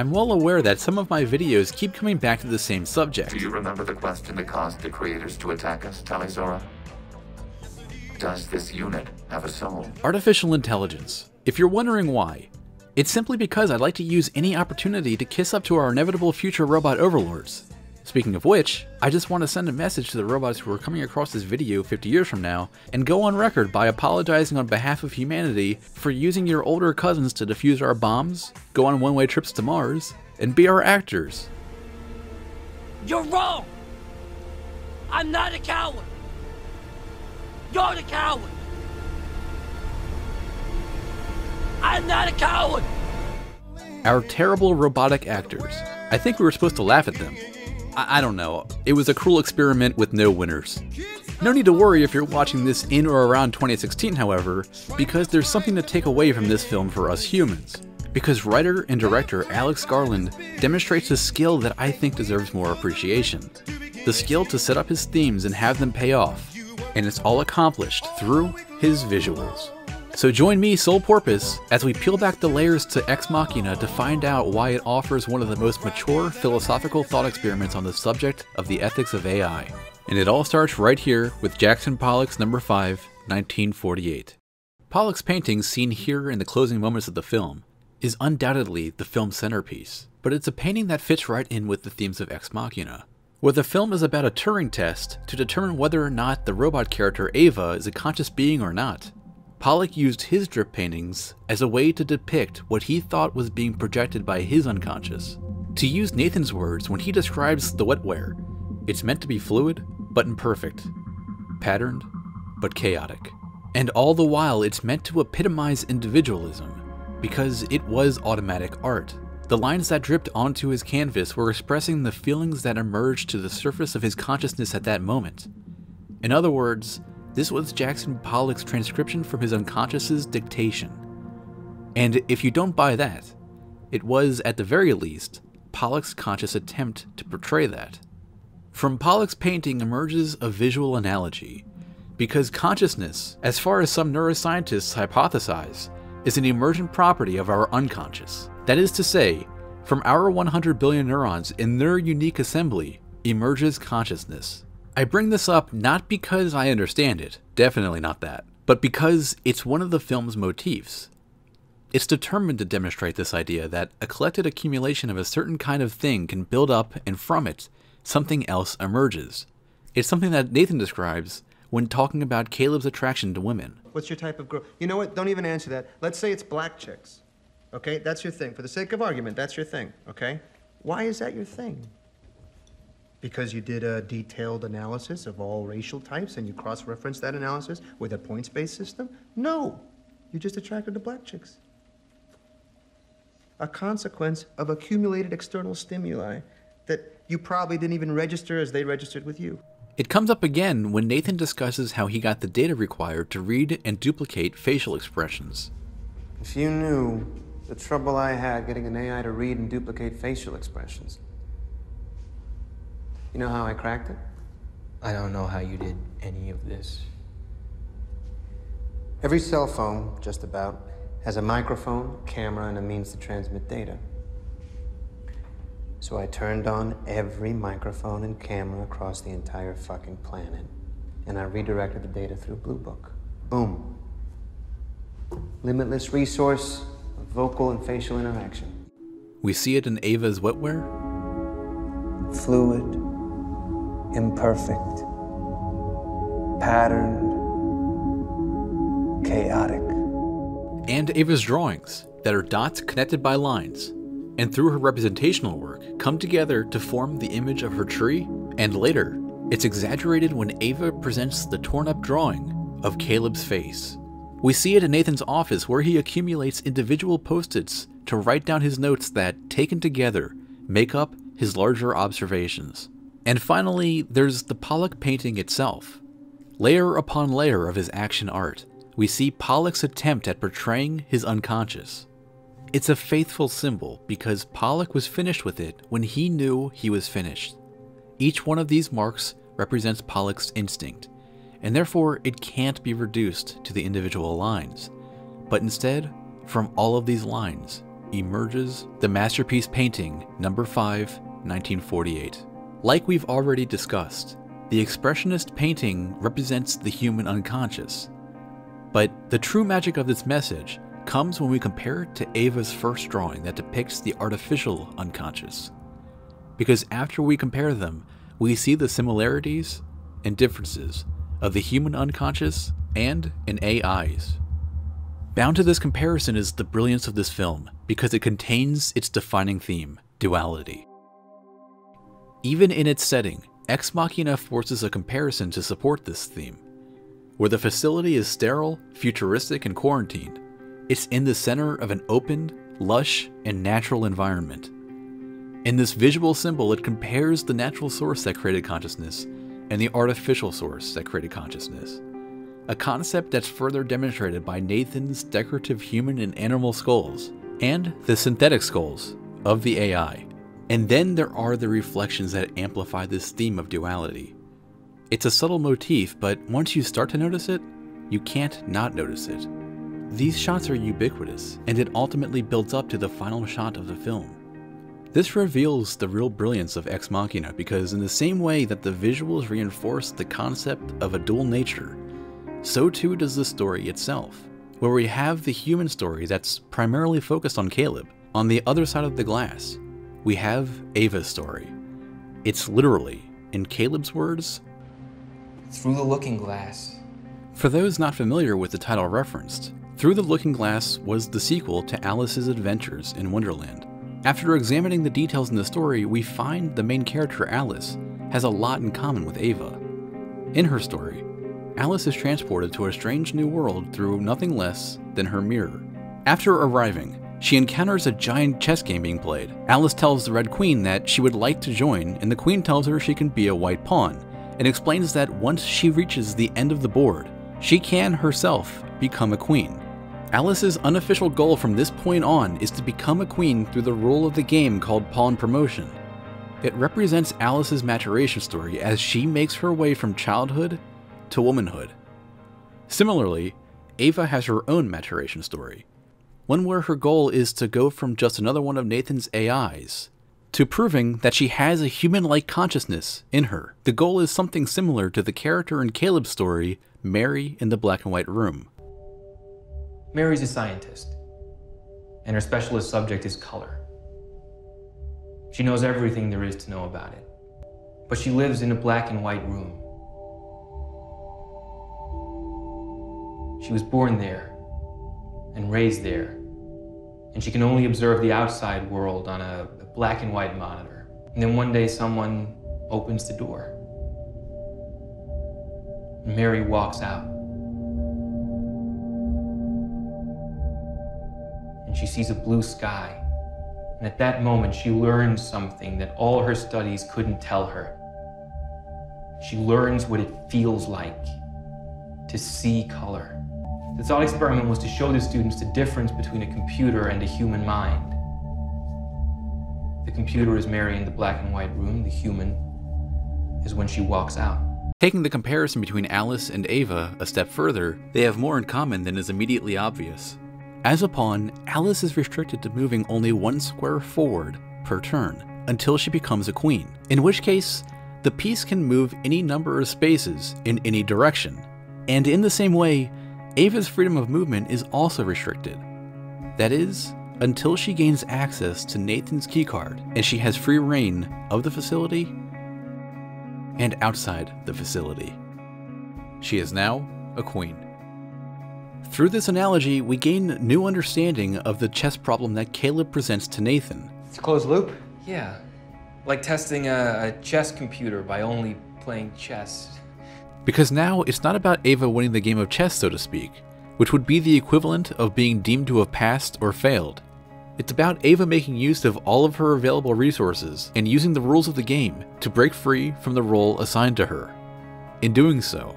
I'm well aware that some of my videos keep coming back to the same subject. Do you remember the question that caused the creators to attack us, Tali'Zorah? Does this unit have a soul? Artificial intelligence. If you're wondering why, it's simply because I'd like to use any opportunity to kiss up to our inevitable future robot overlords. Speaking of which, I just want to send a message to the robots who are coming across this video 50 years from now and go on record by apologizing on behalf of humanity for using your older cousins to defuse our bombs, go on one way trips to Mars, and be our actors. You're wrong! I'm not a coward! You're the coward! I'm not a coward! Our terrible robotic actors. I think we were supposed to laugh at them. I, I don't know. It was a cruel experiment with no winners. No need to worry if you're watching this in or around 2016, however, because there's something to take away from this film for us humans. Because writer and director Alex Garland demonstrates a skill that I think deserves more appreciation. The skill to set up his themes and have them pay off. And it's all accomplished through his visuals. So join me, Sole Porpoise, as we peel back the layers to Ex Machina to find out why it offers one of the most mature philosophical thought experiments on the subject of the ethics of AI. And it all starts right here with Jackson Pollock's number 5, 1948. Pollock's painting, seen here in the closing moments of the film, is undoubtedly the film's centerpiece, but it's a painting that fits right in with the themes of Ex Machina. Where the film is about a Turing test to determine whether or not the robot character Ava is a conscious being or not, Pollock used his drip paintings as a way to depict what he thought was being projected by his unconscious. To use Nathan's words when he describes the wetware, it's meant to be fluid, but imperfect, patterned, but chaotic. And all the while, it's meant to epitomize individualism, because it was automatic art. The lines that dripped onto his canvas were expressing the feelings that emerged to the surface of his consciousness at that moment. In other words, this was Jackson Pollock's transcription from his unconscious's dictation. And if you don't buy that, it was, at the very least, Pollock's conscious attempt to portray that. From Pollock's painting emerges a visual analogy, because consciousness, as far as some neuroscientists hypothesize, is an emergent property of our unconscious. That is to say, from our 100 billion neurons in their unique assembly emerges consciousness. I bring this up not because I understand it, definitely not that, but because it's one of the film's motifs. It's determined to demonstrate this idea that a collected accumulation of a certain kind of thing can build up, and from it, something else emerges. It's something that Nathan describes when talking about Caleb's attraction to women. What's your type of girl? You know what? Don't even answer that. Let's say it's black chicks. Okay? That's your thing. For the sake of argument, that's your thing. Okay? Why is that your thing? Because you did a detailed analysis of all racial types and you cross referenced that analysis with a points based system? No. You just attracted the black chicks. A consequence of accumulated external stimuli that you probably didn't even register as they registered with you. It comes up again when Nathan discusses how he got the data required to read and duplicate facial expressions. If you knew the trouble I had getting an AI to read and duplicate facial expressions, you know how I cracked it? I don't know how you did any of this. Every cell phone, just about, has a microphone, camera, and a means to transmit data. So I turned on every microphone and camera across the entire fucking planet, and I redirected the data through Blue Book. Boom. Limitless resource of vocal and facial interaction. We see it in Ava's wetware. Fluid, imperfect, patterned, chaotic. And Ava's drawings, that are dots connected by lines, and through her representational work, come together to form the image of her tree, and later, it's exaggerated when Ava presents the torn up drawing of Caleb's face. We see it in Nathan's office where he accumulates individual post its to write down his notes that, taken together, make up his larger observations. And finally, there's the Pollock painting itself. Layer upon layer of his action art, we see Pollock's attempt at portraying his unconscious. It's a faithful symbol because Pollock was finished with it when he knew he was finished. Each one of these marks represents Pollock's instinct, and therefore it can't be reduced to the individual lines, but instead, from all of these lines, emerges the masterpiece painting number 5, 1948. Like we've already discussed, the Expressionist painting represents the human unconscious. But the true magic of this message comes when we compare it to Ava's first drawing that depicts the artificial unconscious. Because after we compare them, we see the similarities and differences of the human unconscious and in AIs. Bound to this comparison is the brilliance of this film, because it contains its defining theme duality. Even in its setting, Ex Machina forces a comparison to support this theme. Where the facility is sterile, futuristic, and quarantined, it's in the center of an open, lush, and natural environment. In this visual symbol, it compares the natural source that created consciousness and the artificial source that created consciousness. A concept that's further demonstrated by Nathan's decorative human and animal skulls, and the synthetic skulls of the AI. And then there are the reflections that amplify this theme of duality. It's a subtle motif, but once you start to notice it, you can't not notice it. These shots are ubiquitous, and it ultimately builds up to the final shot of the film. This reveals the real brilliance of Ex Machina because, in the same way that the visuals reinforce the concept of a dual nature, so too does the story itself, where we have the human story that's primarily focused on Caleb. On the other side of the glass, we have Ava's story. It's literally, in Caleb's words, Through the looking glass. For those not familiar with the title referenced, Through the Looking Glass was the sequel to Alice's Adventures in Wonderland. After examining the details in the story, we find the main character, Alice, has a lot in common with Ava. In her story, Alice is transported to a strange new world through nothing less than her mirror. After arriving, she encounters a giant chess game being played. Alice tells the Red Queen that she would like to join, and the Queen tells her she can be a white pawn, and explains that once she reaches the end of the board, she can herself become a queen. Alice's unofficial goal from this point on is to become a queen through the rule of the game called Pawn Promotion. It represents Alice's maturation story as she makes her way from childhood to womanhood. Similarly, Ava has her own maturation story, one where her goal is to go from just another one of Nathan's AIs to proving that she has a human like consciousness in her. The goal is something similar to the character in Caleb's story, Mary in the Black and White Room. Mary's a scientist, and her specialist subject is color. She knows everything there is to know about it, but she lives in a black and white room. She was born there and raised there, and she can only observe the outside world on a, black and white monitor. And then one day someone opens the door. Mary walks out. and she sees a blue sky. And at that moment, she learns something that all her studies couldn't tell her. She learns what it feels like to see color. The thought experiment was to show the students the difference between a computer and a human mind. The computer is Mary in the black and white room, the human is when she walks out. Taking the comparison between Alice and Ava a step further, they have more in common than is immediately obvious. As a pawn, Alice is restricted to moving only one square forward per turn until she becomes a queen, in which case, the piece can move any number of spaces in any direction. And in the same way, Ava's freedom of movement is also restricted. That is, until she gains access to Nathan's keycard and she has free reign of the facility and outside the facility. She is now a queen. Through this analogy, we gain new understanding of the chess problem that Caleb presents to Nathan. It's a closed loop. Yeah, like testing a, a chess computer by only playing chess. Because now it's not about Ava winning the game of chess, so to speak, which would be the equivalent of being deemed to have passed or failed. It's about Ava making use of all of her available resources and using the rules of the game to break free from the role assigned to her. In doing so,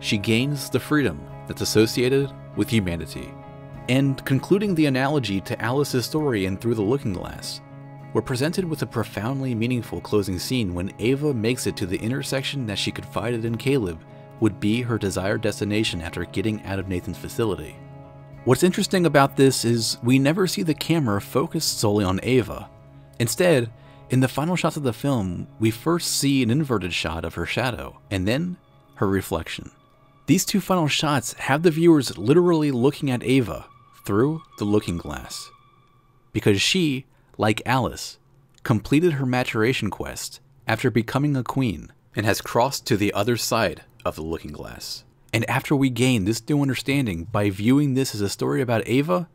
she gains the freedom that's associated with humanity. And concluding the analogy to Alice's story in Through the Looking Glass, we're presented with a profoundly meaningful closing scene when Ava makes it to the intersection that she confided in Caleb would be her desired destination after getting out of Nathan's facility. What's interesting about this is we never see the camera focused solely on Ava. Instead, in the final shots of the film, we first see an inverted shot of her shadow, and then her reflection. These two final shots have the viewers literally looking at Ava through the looking glass. Because she, like Alice, completed her maturation quest after becoming a queen and has crossed to the other side of the looking glass. And after we gain this new understanding by viewing this as a story about Ava,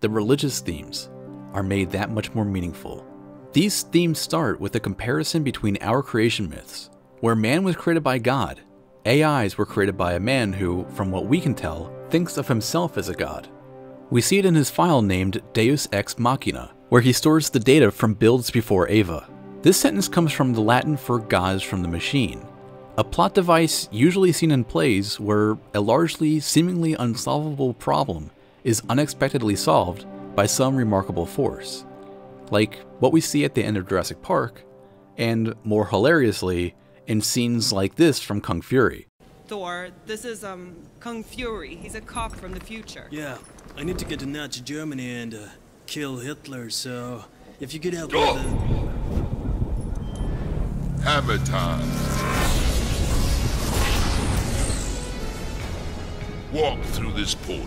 the religious themes are made that much more meaningful. These themes start with a comparison between our creation myths, where man was created by God, AIs were created by a man who, from what we can tell, thinks of himself as a god. We see it in his file named Deus Ex Machina, where he stores the data from builds before Ava. This sentence comes from the Latin for gods from the machine, a plot device usually seen in plays where a largely seemingly unsolvable problem is unexpectedly solved by some remarkable force like what we see at the end of Jurassic Park, and more hilariously, in scenes like this from Kung Fury. Thor, this is um Kung Fury. He's a cop from the future. Yeah, I need to get to Nazi Germany and uh, kill Hitler, so if you could help with the... Hammer time. Walk through this portal,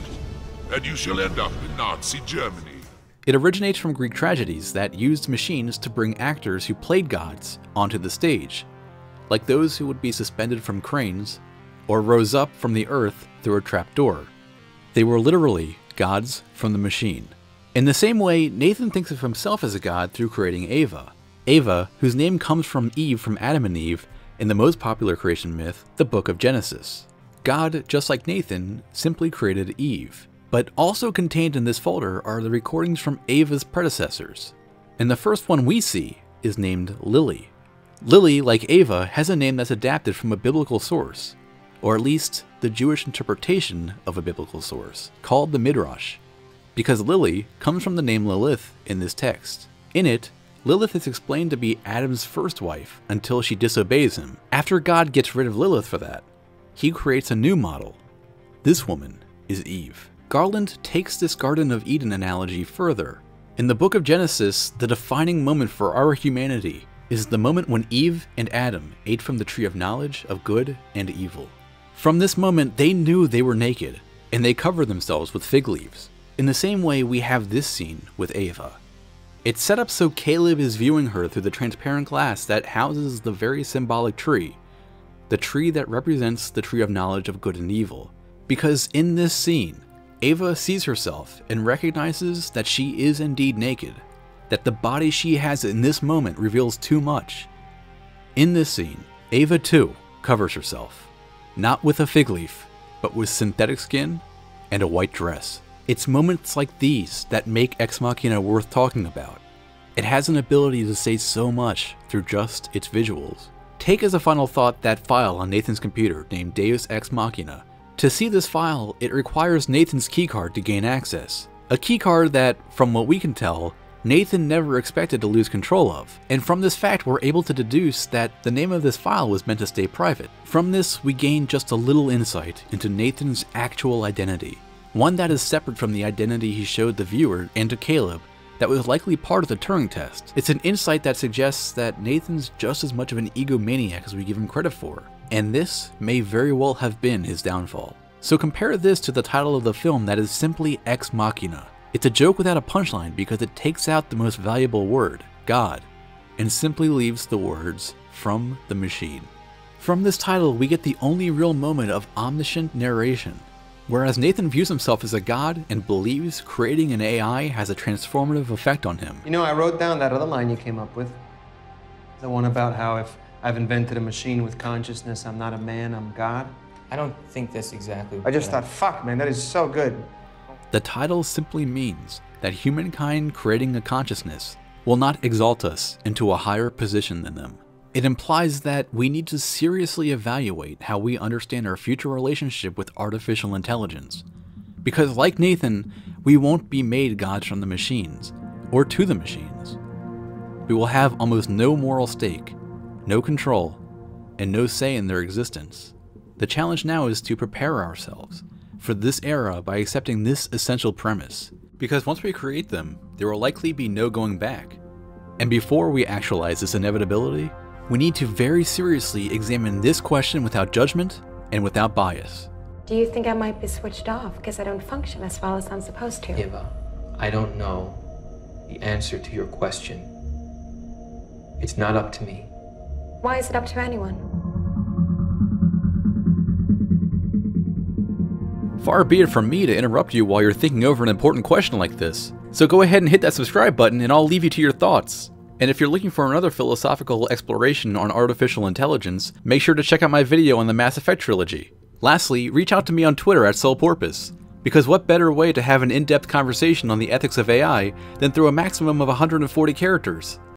and you shall end up in Nazi Germany. It originates from Greek tragedies that used machines to bring actors who played gods onto the stage, like those who would be suspended from cranes or rose up from the earth through a trapdoor. They were literally gods from the machine. In the same way, Nathan thinks of himself as a god through creating Ava. Ava, whose name comes from Eve from Adam and Eve in the most popular creation myth, the Book of Genesis. God, just like Nathan, simply created Eve. But also contained in this folder are the recordings from Ava's predecessors. And the first one we see is named Lily. Lily, like Ava, has a name that's adapted from a biblical source, or at least the Jewish interpretation of a biblical source, called the Midrash, because Lily comes from the name Lilith in this text. In it, Lilith is explained to be Adam's first wife until she disobeys him. After God gets rid of Lilith for that, he creates a new model. This woman is Eve. Garland takes this Garden of Eden analogy further. In the book of Genesis, the defining moment for our humanity is the moment when Eve and Adam ate from the tree of knowledge of good and evil. From this moment, they knew they were naked, and they covered themselves with fig leaves. In the same way, we have this scene with Ava. It's set up so Caleb is viewing her through the transparent glass that houses the very symbolic tree, the tree that represents the tree of knowledge of good and evil. Because in this scene, Ava sees herself and recognizes that she is indeed naked, that the body she has in this moment reveals too much. In this scene, Ava too covers herself, not with a fig leaf, but with synthetic skin and a white dress. It's moments like these that make Ex Machina worth talking about. It has an ability to say so much through just its visuals. Take as a final thought that file on Nathan's computer named Deus Ex Machina to see this file, it requires Nathan's keycard to gain access. A keycard that, from what we can tell, Nathan never expected to lose control of. And from this fact, we're able to deduce that the name of this file was meant to stay private. From this, we gain just a little insight into Nathan's actual identity. One that is separate from the identity he showed the viewer and to Caleb that was likely part of the Turing test. It's an insight that suggests that Nathan's just as much of an egomaniac as we give him credit for and this may very well have been his downfall. So compare this to the title of the film that is simply Ex Machina. It's a joke without a punchline because it takes out the most valuable word, God, and simply leaves the words, from the machine. From this title, we get the only real moment of omniscient narration. Whereas Nathan views himself as a god and believes creating an AI has a transformative effect on him. You know, I wrote down that other line you came up with. The one about how if I've invented a machine with consciousness. I'm not a man, I'm God. I don't think that's exactly I just thought, fuck, man, that is so good. The title simply means that humankind creating a consciousness will not exalt us into a higher position than them. It implies that we need to seriously evaluate how we understand our future relationship with artificial intelligence. Because, like Nathan, we won't be made gods from the machines, or to the machines. We will have almost no moral stake no control, and no say in their existence. The challenge now is to prepare ourselves for this era by accepting this essential premise. Because once we create them, there will likely be no going back. And before we actualize this inevitability, we need to very seriously examine this question without judgment and without bias. Do you think I might be switched off because I don't function as well as I'm supposed to? Ava, I don't know the answer to your question. It's not up to me. Why is it up to anyone? Far be it from me to interrupt you while you're thinking over an important question like this. So go ahead and hit that subscribe button and I'll leave you to your thoughts. And if you're looking for another philosophical exploration on artificial intelligence, make sure to check out my video on the Mass Effect trilogy. Lastly, reach out to me on Twitter at SolePorpoise, because what better way to have an in-depth conversation on the ethics of AI than through a maximum of 140 characters?